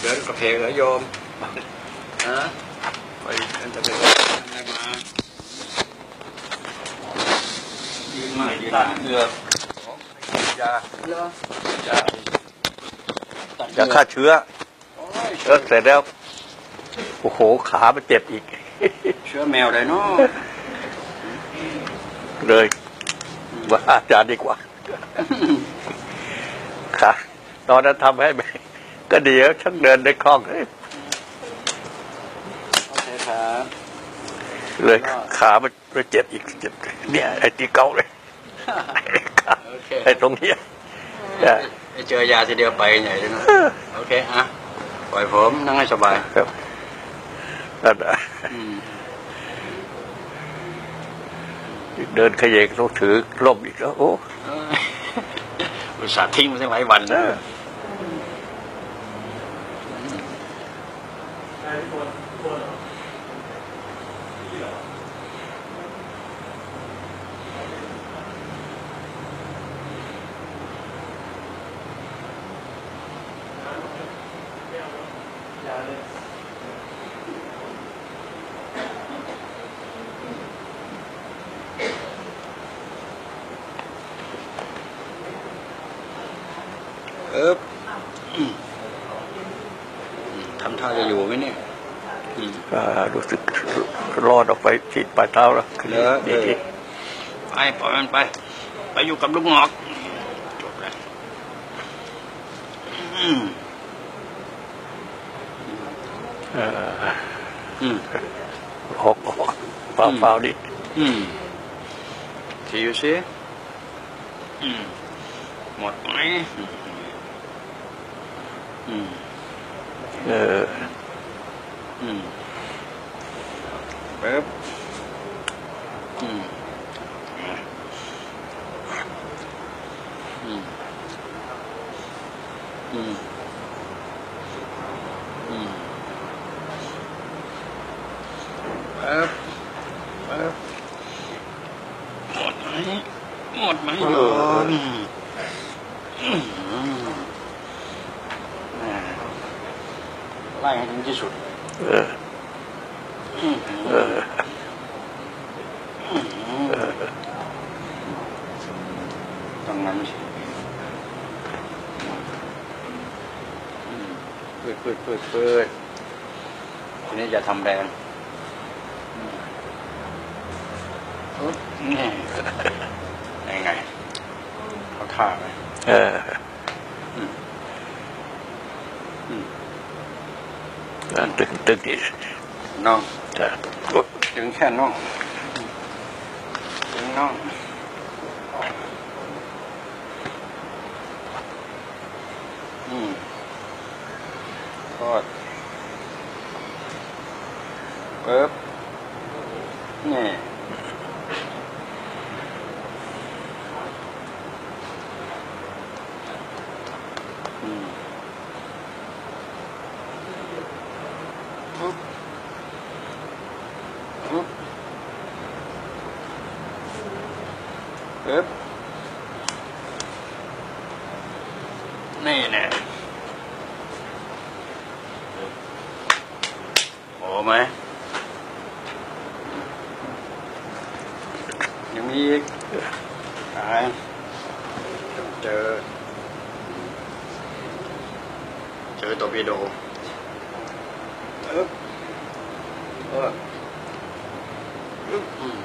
เดินกระเพกเหรอโยมฮะไปเดินกระเพกอะไรมายืนมายืนตัมาดเหงือกยาเหรอยาตัดเหงืจะอกฆ่าเชื้อโอ้ยแล้วเสร็จแล้ว โอ้โห ขามันเจ็บอีก เชื้อแมวเลยเนาะเลยว่าอาจารย์ดีกว่าขาตอนนั้นทำให้ ไม่ก็ดีแล้วชักเดินได้คล่องเอ้ยโอเคครับเลยขามันมันเจ็บอีกเจ็บเนี่ยไอ้ที่เกาเลยขาโอเคไอ้ตรงเนี้ยเนี่ยไอ้เจอยาทีเดียวไปใหญ่เลยเนาะโอเคอะปล่อยผมนั่งให้สบายครับนั่นน่ะอืมเดินขยเยกต้องถือล่มอีกแล้วโอ้เอ้ยอุตส่าห์ทิ้งมาตั้งหลายวันนะ เอออืมทำท่าจะอยู่ไหมเนี่ยอืมอ่ารู้สึกรอดออกไปที่ปลายเท้าแล้วขึ้นเหรอดีเออไปปล่อยมันไป ไปอยู่กับลูกหงอกจบแล้วอืมเอออืมออกออกเปล่าเปล่าดิอืมทีอยู่สิอืมหมดไหมอืม เอออืมปึ๊บอืมอืมอืมอืมปึ๊บปึ๊บหมดไหมหมดไหมโยมอืมอ่าไล่ให้ถึงที่สุด เออ อืม เออ ต้องงั้นสิเปิดเปิดเปิดเปิดทีนี้อย่าทำแรงอุ๊บนี่ยังไงเขาท่าไหมเอออืมอ่าตึงตึงดิน้องจ้ะถึงแค่น้องถึงน้อง ทอดปึ๊บนี่ปึ๊บปึ๊บปึ๊บนี่แน่ โอ้ไหมยังมีอีกตายเจอ เจอตัวปีโดเอ๊บเอออึ๊บอืม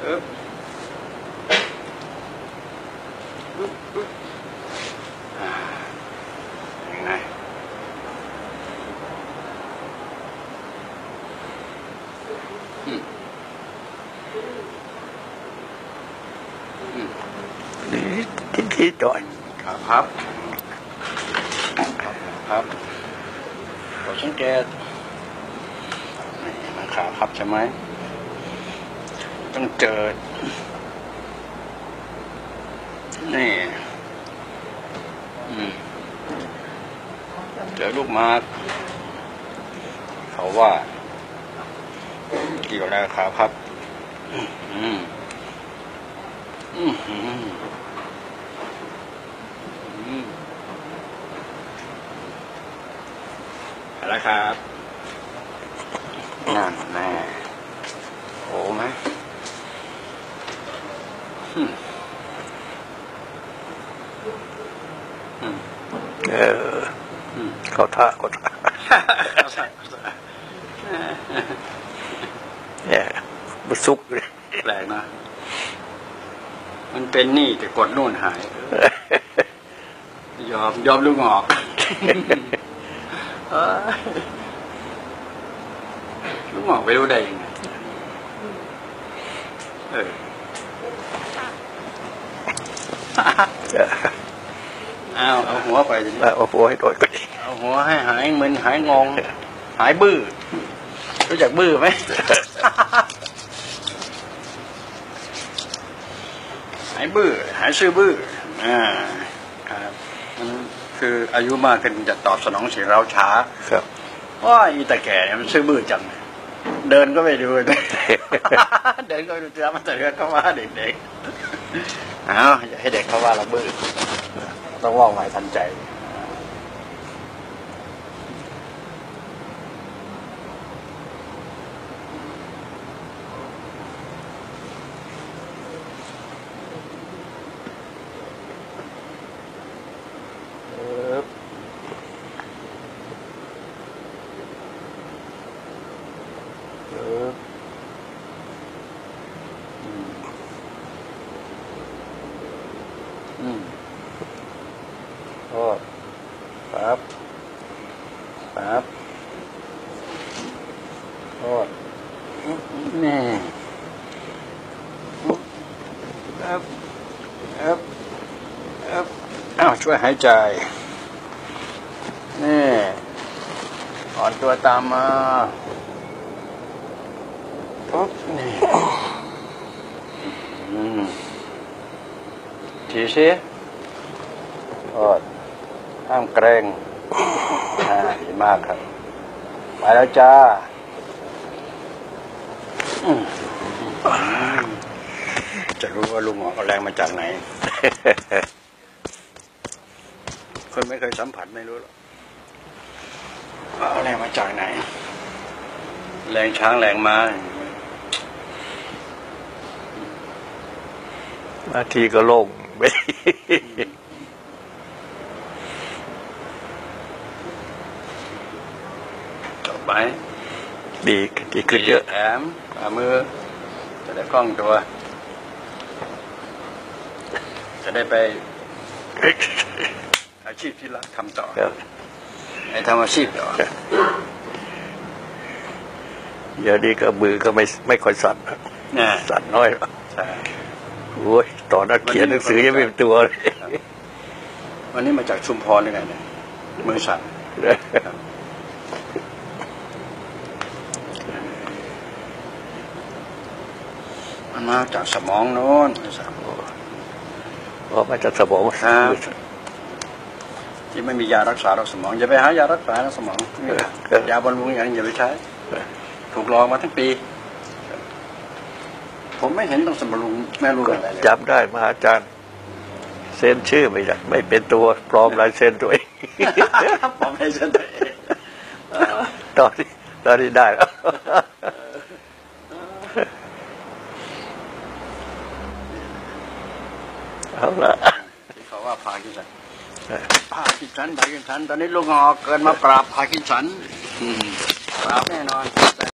เอ๊บอึ๊บอึ๊บอ่ายังไงอืมอืม ที่ที่จ่อยขาพับขาพับเราสังเกตนี่มันขาพับใช่ไหม ต้องเจอนี่ อืมเจอลูกมาเขาว่า เกี่ยวแล้วขาพับ อืม อืมอืมอืม แล้วครับนั่นแน่โอ้ไหมอืมอืมเอออืมเขาท่าเขาท่าเนี่ยมันซุกเลยแปลกนะ มันเป็นหนี่แต่กดนู่นหาย ยอมยอมลูกหงอกเอ้ยลูกหงอกไปรู้ได้ยังไงเออเอาเอาหัวไปทีนี้เอาหัวให้โดยก็ดีเอาหัวให้หายมึนหายงง หายบื้อรู้จักบื้อไหมหายบื้อหายซื่อบื้ออ่าครับมัน คืออายุมากขึ้นจะตอบสนองเสียงเราช้าครับว่าอีตาแก่เนี่ยมันซื่อบื้อจังเดินก็ไม่ดูเลยเดินก็ไม่ดูจะมันแต่เรื่องก็ว่าเด็กๆเอาอย่าให้เด็กเขาว่าเราบื้อต้องว่องไวทันใจ อืมโอ้ครับครับโอ้นี่ครับครับครับอ้าวช่วยหายใจนี่อ่อนตัวตามมา ปุ๊บนี่อืมทีสิโอดห้ามเกรงอ่าดีมากครับไปแล้วจ้าจะรู้ว่าลุงหมอเอาแรงมาจากไหน คนไม่เคยสัมผัสไม่รู้หรอกว่าเอาแรงมาจากไหน แรงช้างแรงม้า น้าที่ก็โล่งไปต่อไปดีดีขึ้นเยอะแถมฝ่ามือ จะได้คล่องตัว จะได้ไป อาชีพที่รักทำต่อครับไอ้ทำอาชีพต่อเดี๋ยวนี้ก็มือก็ไม่ไม่ค่อยสั่นนะเนี่ยสั่นน้อยแล้วใช่โอ้ย ตอนนักเขียนหนังสือยังไม่เป็นตัวเลยวันนี้มาจากชุมพรยังไงเนี่ยมือสั่นมันมาจากสมองโน้นมือสั่นเพราะมาจากสมองครับที่ไม่มียารักษาโรคสมองอย่าไปหายารักษาโรคสมองยาบำรุงอย่างอย่าไปใช้ ถูกหลอกมาทั้งปี ผมไม่เห็นต้องสมรุงแม่รู้ก็อะไรเลยจำได้มาอาจารย์ เซ็นชื่อไม่ได้ไม่เป็นตัวปลอมลายเซ็นตัวเองผมไม่ใช่ตัวเองตอนนี้ตอนนี้ได้แล้วเอาละที่เขาว่าพาคินสันพาคินสันพาคินสันตอนนี้ลูกงอกเกินมาปราบพาคินสันอืมปราบแน่นอน